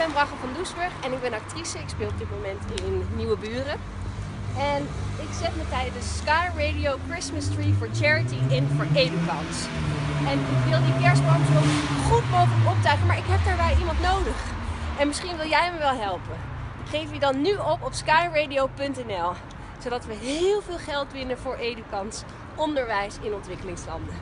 ben Brachel van Doesburg en ik ben actrice. Ik speel op dit moment in Nieuwe Buren. En ik zet me tijdens Sky Radio Christmas Tree for Charity in voor Edukans. En ik wil die kerstboom zo goed mogelijk optuigen, maar ik heb daarbij iemand nodig. En misschien wil jij me wel helpen. Geef je dan nu op op skyradio.nl, zodat we heel veel geld winnen voor Edukans onderwijs in ontwikkelingslanden.